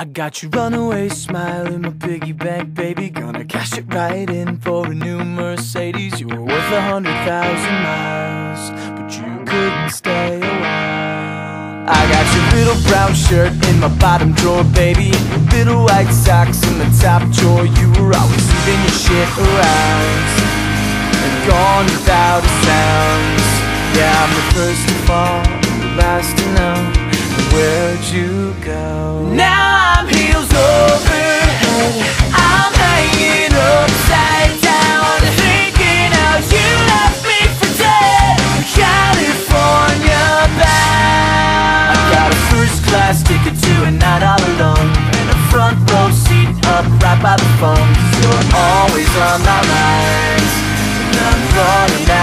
I got your runaway smile in my piggy bank, baby. Gonna cash it right in for a new Mercedes. You were worth a hundred thousand miles, but you couldn't stay a while. I got your little brown shirt in my bottom drawer, baby. And your little white socks in the top drawer. You were always leaving your shit around and gone without a sound. Yeah, I'm the first to fall, the last to know. Where'd you go? Now up right by the phone You're always on my mind. None for